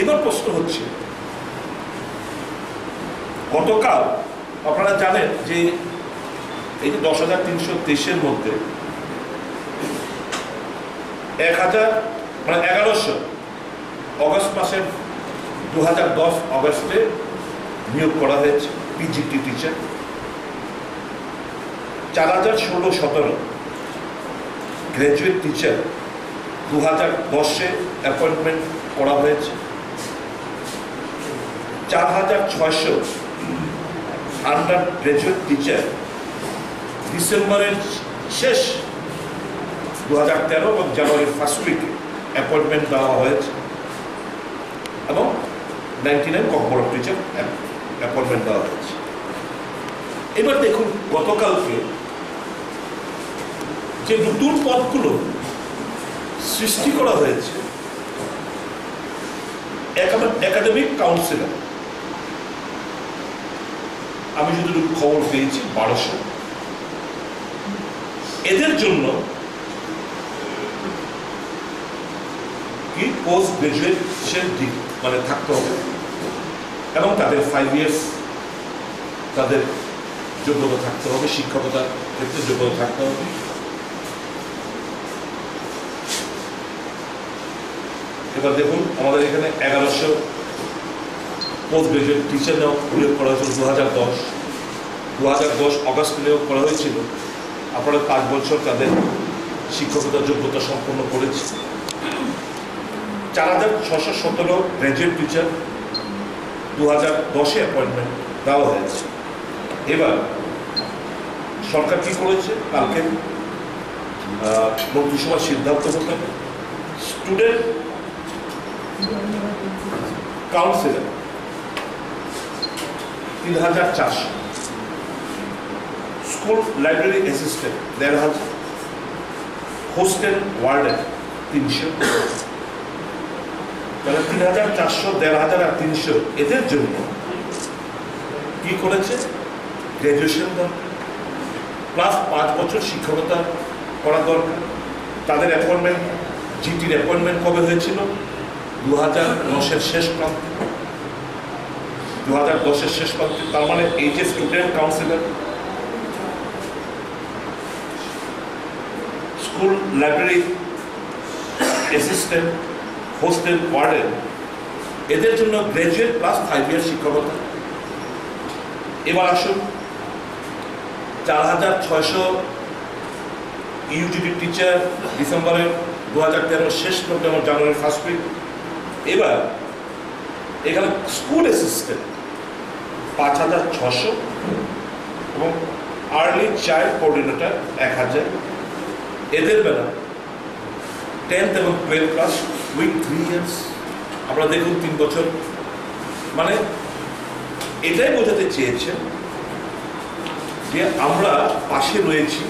এবার প্রশ্ন হচ্ছে, গতকাল আপনারা জানেন যে এই যে দশ হাজার তিনশো তেইশের মধ্যে এক হাজার মানে এগারোশো অগস্ট মাসের দু হাজার দশ অগস্টে নিয়োগ করা হয়েছে পিজিটি টিচার। চার হাজার ষোলো সতেরো গ্র্যাজুয়েট টিচার দু হাজার দশে অ্যাপয়েন্টমেন্ট করা হয়েছে। চার হাজার ছয়শো। আন্ডার গ্র্যাজুয়েট টিচার ডিসেম্বরের শেষ দু হাজার তেরো এবং জানুয়ারির ফার্স্ট উইকে অ্যাপয়েন্টমেন্ট দেওয়া হয়েছে। এবং ninety nine compound teacher appointment দেওয়া হয়েছে। এবার দেখুন গতকালকে যে নতুন পদগুলো সৃষ্টি করা হয়েছে একাডেমিক কাউন্সিলর আমি যতটুকু খবর পেয়েছি, বারোশো। এদের জন্য কি পোস্ট গ্রাজুয়েশন মানে থাকতে হবে। এবং তাদের ফাইভ ইয়ার্স তাদের যোগ্যতা থাকতে হবে শিক্ষকতার ক্ষেত্রে যোগ্যতা থাকতে হবে। এবার দেখুন, আমাদের এখানে এগারোশো পোস্ট গ্রাজুয়েট টিচার নিয়োগ করা হয়েছিল দু হাজার দশ। দু হাজার দশ অগাস্ট নিয়োগ করা হয়েছিল। আপনারা পাঁচ বছর তাদের শিক্ষকতার যোগ্যতা সম্পন্ন করেছে চার হাজার ছশো সতেরো গ্র্যাজুয়েট টিচার দু হাজার দশে অ্যাপয়েন্টমেন্ট দেওয়া হয়েছে। এবার সরকার কী করেছে? কালকে মন্ত্রিসভার সিদ্ধান্ত হতে স্টুডেন্ট কাউন্সিলর তিন হাজার চারশো। স্কুল লাইব্রেরি অ্যাসিস্ট্যান্ট দেড় হাজার হোস্টেল ওয়ার্ডেন তিনশো। তাহলে তিন হাজার চারশো দেড় হাজার আর তিনশো এদের জন্য কি করেছে? গ্র্যাজুয়েশন দরকার প্লাস পাঁচ বছর শিক্ষকতা করা দরকার। তাদের অ্যাপয়েন্টমেন্ট জিটির অ্যাপয়েন্টমেন্ট কবে হয়েছিল? দু হাজার শেষ প্রান্তে। দু হাজার দশের শেষ প্রান্তে তার মানে এই যে student counsellor school library assistant hostel warden এদের জন্য গ্র্যাজুয়েট প্লাস ফাইভ ইয়ার শিক্ষকতা। এবার আসুন, চার হাজার ছয়শো ইউজিডি টিচার ডিসেম্বরের দু হাজার তেরো শেষ নভেম্বর জানুয়ারি ফার্স্ট উইক এবার, এখানে স্কুল অ্যাসিস্ট্যান্ট পাঁচ হাজার ছশো এবং আর্লি চাইল্ড কোঅর্ডিনেটর এক হাজার। এদের বেলা টেন্থ এবং twelve class with three years আমরা দেখুন তিন বছর। মানে এটাই বোঝাতে চেয়েছেন যে আমরা পাশে রয়েছি।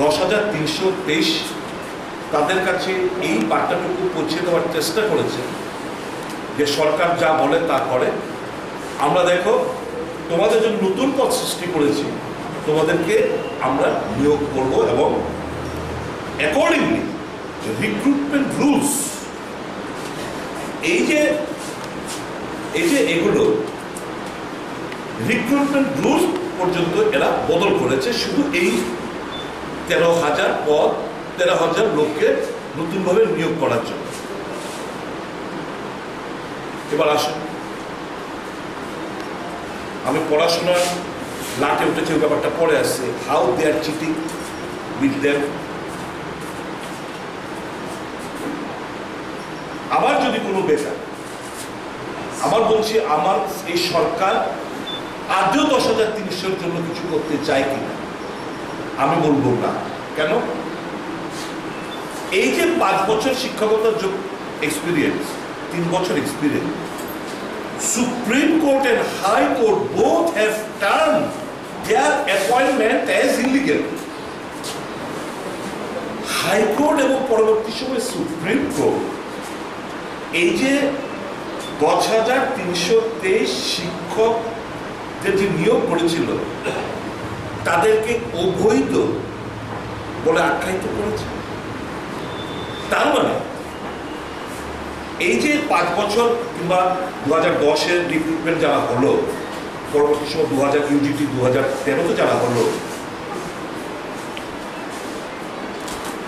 দশ হাজার তিনশো তেইশ তাদের কাছে এই বার্তাটুকু পৌঁছে দেওয়ার চেষ্টা করেছে। যে সরকার যা বলে তা করে। আমরা দেখো, তোমাদের জন্য নতুন পথ সৃষ্টি করেছি, তোমাদেরকে আমরা নিয়োগ করব এবং অ্যাকর্ডিংলি রিক্রুটমেন্ট রুলস এই যে এই যে এগুলো রিক্রুটমেন্ট রুলস পর্যন্ত এরা বদল করেছে। শুধু এই তেরো হাজার পদ, তেরো হাজার লোককে নতুনভাবে নিয়োগ করার জন্য। এবার আসুন। আমি পড়াশোনার লাটে উঠেছে, ওই ব্যাপারটা পড়ে আসছে। How they are cheating with them আবার যদি কোনো বেকার আবার বলছি, আমার এই সরকার আজও দশ হাজার তিনশোর জন্য কিছু করতে চায় কিনা? আমি বলব না। কেন? এই যে পাঁচ বছর শিক্ষকতার এক্সপিরিয়েন্স তিন বছর experience supreme court and high court both have turn their appointment as illegal high court এবং পরবর্তী সময় সুপ্রিম কোর্ট এই যে দশ হাজার তিনশো তেইশ শিক্ষক যে নিয়োগ করেছিল, তাদেরকে অবৈধ বলে আখ্যায়িত করেছে। তার মানে এই যে পাঁচ বছর কিংবা দু হাজার দশের রিক্রুটমেন্ট যারা হলো, পরবর্তী সময় দু তেরোতে যারা হলো,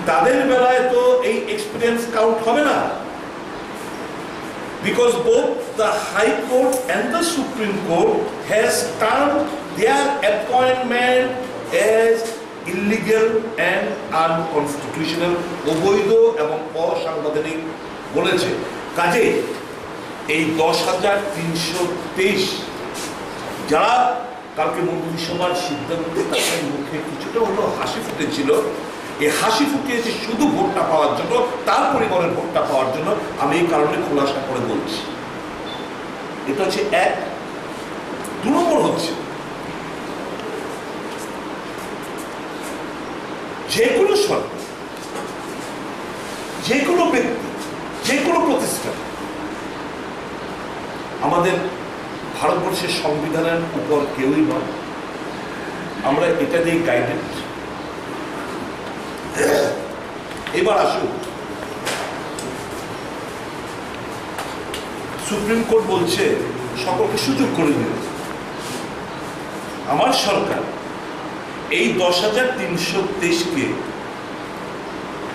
তাদের বেলায় তো এই এক্সপিরিয়েন্স কাউন্ট হবে না। Because both the high court and the supreme court has turn their appointment as illegal and unconstitutional অবৈধ এবং অসাংবিধানিক বলেছে। কাজে এই দশ হাজার তিনশো তেইশ যারা কালকে মন্ত্রিসভার সিদ্ধান্তে তাদের মুখে কিছুটা হলো হাসি ফুটেছিল। এই হাসি ফুটিয়েছে শুধু ভোটটা পাওয়ার জন্য, তার পরিবারের ভোটটা পাওয়ার জন্য। আমি এই কারণে খোলাসা করে বলছি। এটা হচ্ছে এক। দু নম্বর হচ্ছে, যে কোনো সরকার, যে কোনো ব্যক্তি যে কোনো প্রতিষ্ঠান। আমাদের ভারতবর্ষের সংবিধানের উপর কেউই নয়। আমরা এটা দিয়ে গাইডেড এবার আসুন। সুপ্রিম কোর্ট বলছে, সকলকে সুযোগ করে দিল আমার সরকার এই দশ হাজার তিনশো তেইশকে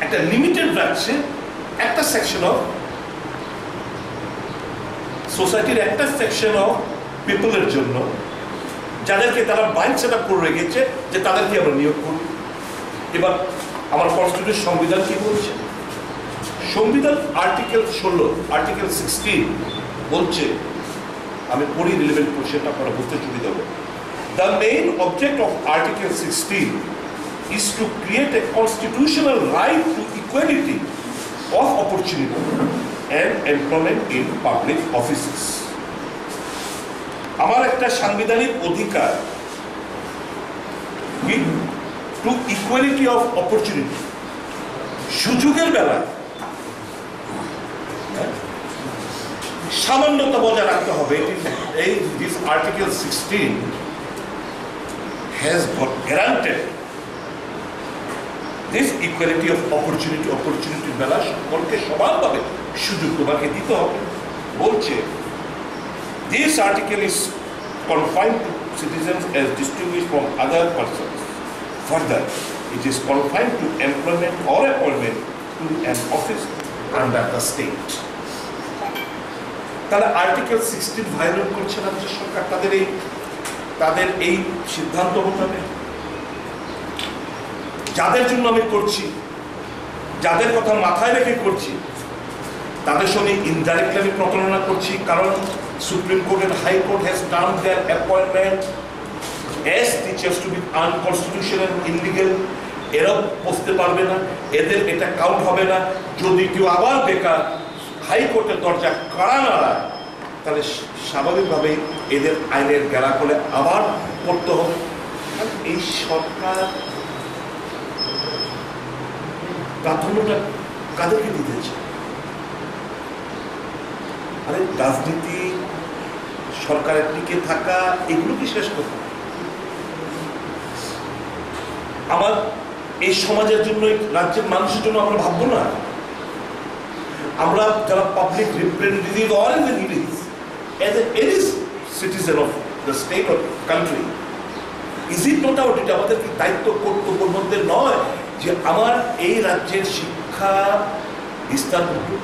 একটা লিমিটেড রাখছে একটা সেকশন অফ সোসাইটির একটা সেকশন অফ পিপলের জন্য যাদেরকে তারা বাইক সেট আপ করে রেখেছে, যে তাদেরকে আমরা নিয়োগ করি। এবার আমার কনস্টিটিউশন সংবিধান কি বলছে? সংবিধান আর্টিকেল ষোলো আর্টিকেল সিক্সটিন বলছে, আমি পড়ি রিলেভেন্ট পোর্শনটা আপনারা বুঝতে সুবিধা হবে। The main object of article sixteen is to create a constitutional right to equality of opportunity and employment in public offices. আমার একটা সাংবিধানিক অধিকার টু ইকুয়ালিটি অফ অপরচুনিটি সুযোগের বেলায় হ্যাঁ, সামান্যতা বজায় রাখতে হবে এই this article sixteen has got guaranteed this equality of opportunity opportunity বেলা সকলকে সমানভাবে সুযোগ তোমাকে দিতে হবে। বলছে this article is confined to citizens as distinguish from other person further it is confined to employment or employment to an office under the state তাহলে article sixteen violate করছে রাজ্য সরকার? তাদের এই তাদের এই সিদ্ধান্ত মোতাবেক যাদের জন্য আমি করছি, যাদের কথা মাথায় রেখে করছি, তাদের সঙ্গে ইনডাইরেক্টলি আমি প্রতারণা করছি, কারণ supreme court and high court has term their appointment as teachers to be unconstitutional illegal এরাও বসতে পারবে না, এদের এটা কাউন্ট হবে না। যদি কেউ আবার বেকার হাইকোর্টের দরজা কাড়া নাড়ায় তাহলে স্বাভাবিকভাবেই এদের আইনের গেরা করে আবার করতে হবে। এই সরকার প্রাধান্যটা কাদেরকে দিতে দিতেছে আরে, রাজনীতি, সরকারের টিকে থাকা এগুলো কি শেষ কথা আমার এই সমাজের জন্য, রাজ্যের মানুষের জন্য আমরা ভাববো না। আমরা যারা public representative or in the needs as any citizen of the state of country is it not out এটা আমাদের কি দায়িত্ব, কর্তব্যের মধ্যে নয় যে আমার এই রাজ্যের শিক্ষা বিস্তার করতে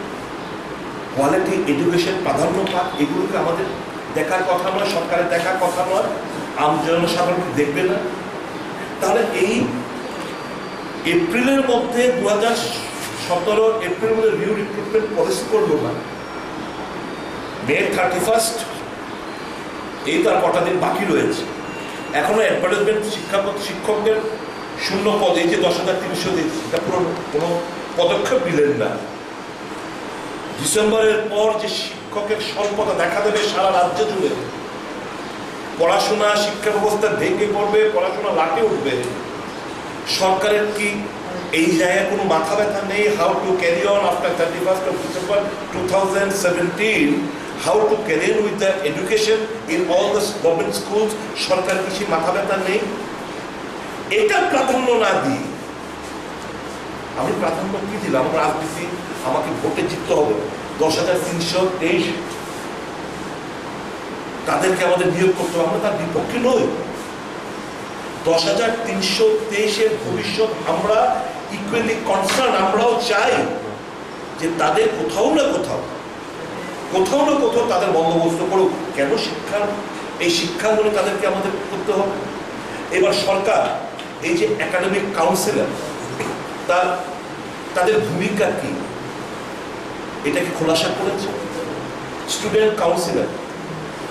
কোয়ালিটি এডুকেশন প্রাধান্য পাক, এগুলোকে আমাদের দেখার কথা নয়, সরকারের দেখার কথা নয়, আম জনসাধারণকে দেখবে না। তাহলে এই এপ্রিলের মধ্যে দু হাজার সতেরো এপ্রিল মধ্যে নিউ রিক্রুটমেন্ট পলিসি করল না। মে থার্টি ফার্স্ট এই তার কটা দিন বাকি রয়েছে। এখনও অ্যাডভার্টাইজমেন্ট শিক্ষা শিক্ষকদের শূন্য পদ, এই যে দশ হাজার তিনশো এটা পুরো কোনো পদক্ষেপ নিলেন না। ডিসেম্বরের পর যে শিক্ষকের স্বল্পতা দেখা দেবে সারা রাজ্য জুড়ে, পড়াশোনা শিক্ষা ব্যবস্থা ভেঙে পড়বে, পড়াশোনা লাটে উঠবে। সরকারের কি এই জায়গায় কোনো মাথা ব্যথা নেই? How to carry on after thirty first of December two thousand seventeen how to carry with the education in all the government schools সরকার কি সেই মাথা ব্যথা নেই? এটা প্রাধান্য না দিই আমি প্রাধান্য কি দিলাম? রাজনীতি আমাকে ভোটে জিততে হবে। দশ হাজার তিনশো তেইশ তাদেরকে আমাদের নিয়োগ করতে হবে, আমরা তার বিপক্ষে নই। দশ হাজার তিনশো তেইশের ভবিষ্যৎ আমরা ইকুয়ালি কনসার্ন আমরাও চাই যে তাদের কোথাও না কোথাও কোথাও না কোথাও তাদের বন্দোবস্ত করুক। কেন শিক্ষা এই শিক্ষাগুলো তাদেরকে আমাদের করতে হবে? এবার সরকার এই যে একাডেমিক কাউন্সিলর তার তাদের ভূমিকা কি? এটা কি খোলাসা করেছে? স্টুডেন্ট কাউন্সিলর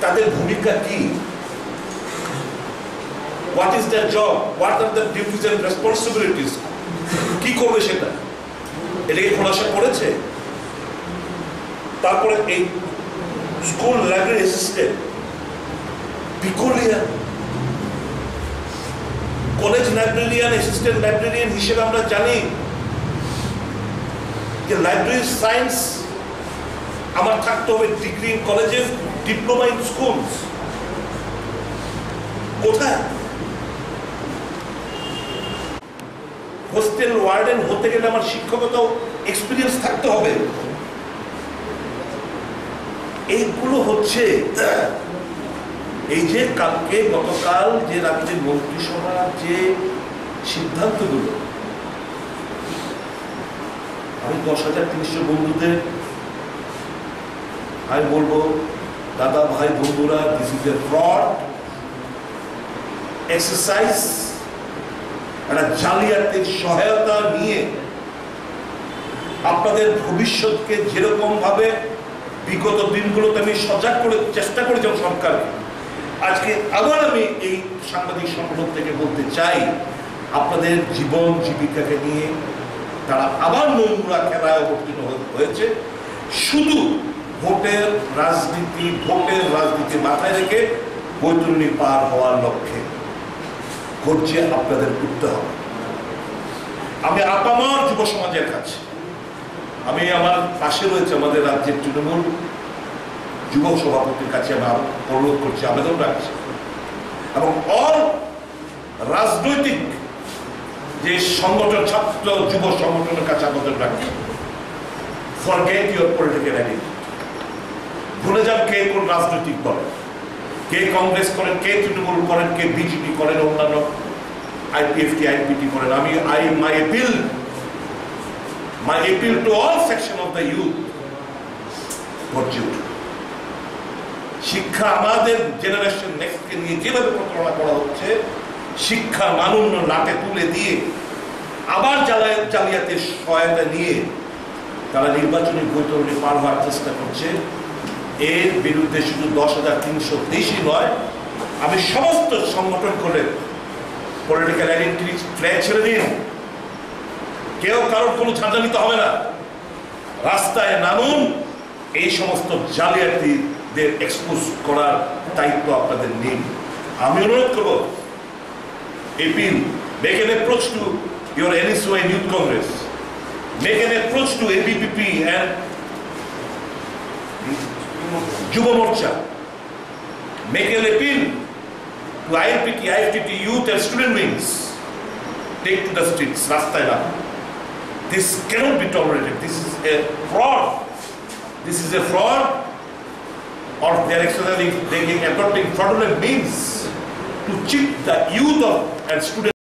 তাদের ভূমিকা কি? What is their job what are the duties and responsibilities কি করবে সেটা? এটাকে খোলাসা করেছে? তারপরে এই school library assistant college librarian assistant librarian হিসেবে আমরা জানি যে লাইব্রেরি সায়েন্স আমার থাকতে হবে ডিগ্রি ইন কলেজে, ডিপ্লোমা ইন স্কুল কোথায়? হোস্টেল ওয়ার্ডেন হতে গেলে আমার শিক্ষকতাও এক্সপিরিয়েন্স থাকতে হবে। এইগুলো হচ্ছে এই যে কালকে গতকাল যে রাজ্যের মন্ত্রিসভা যে সিদ্ধান্তগুলো, আমি দশ হাজার তিনশো বন্ধুদের, আমি বলব, দাদা, ভাই, বন্ধুরা this is a fraud exercise একটা জালিয়াতির সহায়তা নিয়ে আপনাদের ভবিষ্যৎকে যেরকম ভাবে বিগত দিনগুলোতে আমি সজাগ করে চেষ্টা করেছিলাম সরকারকে আজকে আবার আমি এই সাংবাদিক সংগঠন থেকে বলতে চাই, আপনাদের জীবন জীবিকাকে নিয়ে তারা আবার নোংরা খেলায় অবতীর্ণ হয়েছে। শুধু ভোটের রাজনীতি ভোটের রাজনীতি মাথায় রেখে বৈতরণী পার হওয়ার লক্ষ্যে করছে আপনাদের উঠতে হবে। আমি আপামার যুব সমাজের কাছে, আমি আমার পাশে রয়েছে আমাদের রাজ্যের তৃণমূল যুব সভাপতির কাছে আমি অনুরোধ করছি আবেদন রাখছি এবং অল রাজনৈতিক যে সংগঠন, ছাত্র যুব সংগঠনের কাছে আবেদন রাখছি ফরগেট ইউর পলিটিক্যাল আইডেন্টি ভুলে যান কে কোন রাজনৈতিক দল। কে কংগ্রেস করেন, কে তৃণমূল করেন, কে বিজেপি করেন, অন্যান্য আইপিএফটি আইপিটি করেন। আমি I my appeal my appeal to all section of the youth গর্জে উঠুন শিক্ষা আমাদের জেনারেশন নেক্সটকে নিয়ে যেভাবে প্রতারণা করা হচ্ছে, শিক্ষা মানন্য নাটে তুলে দিয়ে আবার জালিয়াতের সহায়তা নিয়ে তারা নির্বাচনী বৈতরণী পার হওয়ার চেষ্টা করছে। এর বিরুদ্ধে শুধু দশ হাজার তিনশো তেইশই নয়, আমি সমস্ত সংগঠন করে পলিটিক্যাল আইডেন্টিটি ফ্ল্যাগ ছেড়ে দিন। কেউ কারোর কোনো ঝাঁঝা নিতে হবে না। রাস্তায় নামুন, এই সমস্ত জালিয়াতিদের এক্সপোজ করার দায়িত্ব আপনাদের নিন আমি অনুরোধ করব appeal make an approach to your NSUI youth Congress make an approach to ABVP and Yuva Morcha make an appeal to ILPT, IFTT, youth and student wings. Take to the streets, রাস্তায় না This cannot be tolerated. This is a fraud. This is a fraud or they are exercising, taking, adopting fraudulent means to cheat the youth of and students.